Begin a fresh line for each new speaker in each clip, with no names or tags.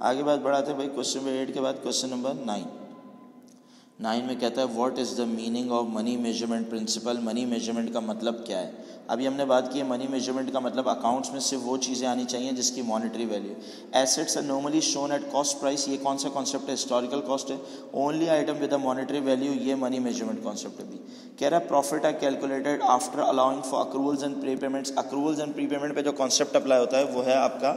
आगे बात बढ़ाते हैं भाई क्वेश्चन नंबर एट के बाद क्वेश्चन नंबर नाइन नाइन में कहता है what is the meaning of money measurement principle money measurement का मतलब क्या है? अभी हमने बात की है मनी मेज़रमेंट का मतलब अकाउंट्स में सिर्फ़ वो चीज़ें आनी चाहिए जिसकी monetary value assets are normally shown at cost price ये कौन सा कॉन्सेप्ट है? हिस्टोरिकल कॉस्ट है। Only item with the monetary value ये मनी मेज़रमेंट कॉन्सेप्ट है भी कह रहा है profit are calculated after allowing for accruals and pre payments accruals and pre payment पे जो कॉन्सेप्ट अप्लाई होता है वो है आपका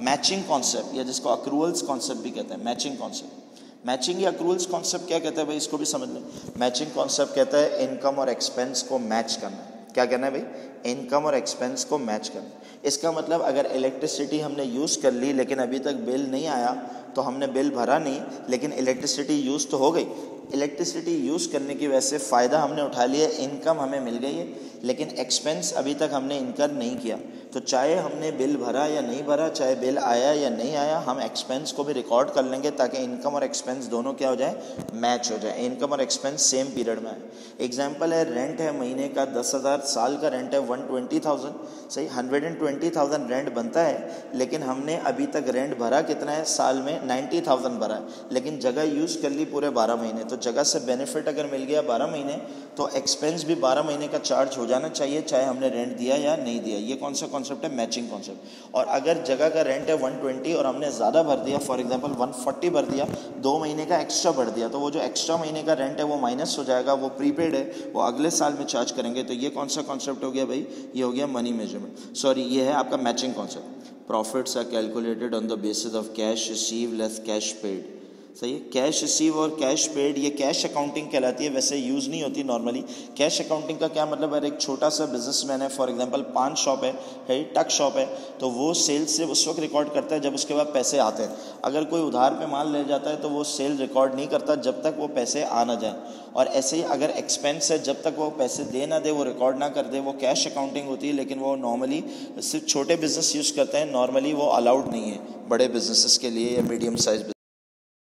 मैचिंग uh, कॉन्सेप्ट या जिसको अक्रूवल्स कॉन्सेप्ट भी कहते हैं मैचिंग कॉन्सेप्ट मैचिंग या अक्रूवल्स कॉन्सेप्ट क्या कहता है भाई? इसको भी समझ लें। मैचिंग कॉन्सेप्ट कहता है इनकम और एक्सपेंस को मैच करना। क्या कहना है भाई? इनकम और एक्सपेंस को मैच करना इसका मतलब अगर इलेक्ट्रिसिटी हमने यूज़ कर ली, लेकिन अभी तक बिल नहीं आया तो हमने बिल भरा नहीं, लेकिन इलेक्ट्रिसिटी यूज़ तो हो गई। इलेक्ट्रिसिटी यूज़ करने की वजह से फ़ायदा हमने उठा लिया इनकम हमें मिल गई है, लेकिन एक्सपेंस अभी तक हमने इनकर नहीं किया। तो चाहे हमने बिल भरा या नहीं भरा, चाहे बिल आया या नहीं आया, हम एक्सपेंस को भी रिकॉर्ड कर लेंगे, ताकि इनकम और एक्सपेंस दोनों क्या हो जाए मैच हो जाए। इनकम और एक्सपेंस सेम पीरियड में आए। एग्ज़ाम्पल है रेंट है महीने का, दस हज़ार साल का रेंट है वन ट्वेंटी थाउज़ेंड सही hundred and twenty thousand rent बनता है, लेकिन हमने अभी तक रेंट भरा कितना है? साल में नाइन्टी थाउज़ेंड भरा है। लेकिन जगह यूज़ कर ली पूरे बारह महीने तो जगह से बेनिफिट अगर मिल गया बारह महीने तो एक्सपेंस भी बारह महीने का चार्ज हो जाना चाहिए, चाहे हमने रेंट दिया या नहीं दिया। ये कौन सा कॉन्सेप्ट है? मैचिंग कॉन्सेप्ट और अगर जगह का रेंट है वन ट्वेंटी और हमने ज़्यादा भर दिया फॉर वन फोर्टी भर दिया, दो महीने का एक्स्ट्रा भर दिया तो वो जो एक्स्ट्रा महीने का रेंट है वो माइनस हो जाएगा, वो प्रीपेड है, वो अगले साल में चार्ज करेंगे। तो ये कौन सा कॉन्सेप्ट हो गया भाई? ये हो गया मनी मेज़रमेंट सॉरी ये है आपका matching concept profits are calculated on the basis of cash receive less cash paid सही है? कैश रिसीव और कैश पेड ये कैश अकाउंटिंग कहलाती है, वैसे यूज़ नहीं होती नॉर्मली कैश अकाउंटिंग का क्या मतलब अगर एक छोटा सा बिजनेसमैन है फॉर एग्जांपल पान शॉप है है टक शॉप है. तो वो सेल्स से उस वक्त रिकॉर्ड करता है जब उसके बाद पैसे आते हैं. अगर कोई उधार पे माल ले जाता है तो वो सेल रिकॉर्ड नहीं करता जब तक वो पैसे आ ना जाए. और ऐसे ही अगर एक्सपेंस है, जब तक वो पैसे दे ना दे, वो रिकॉर्ड ना कर दे, वो कैश अकाउंटिंग होती है, लेकिन वो नॉर्मली सिर्फ़ छोटे बिज़नेस यूज़ करते हैं नॉर्मली वो अलाउड नहीं है, बड़े बिजनेसेस के लिए या मीडियम साइज़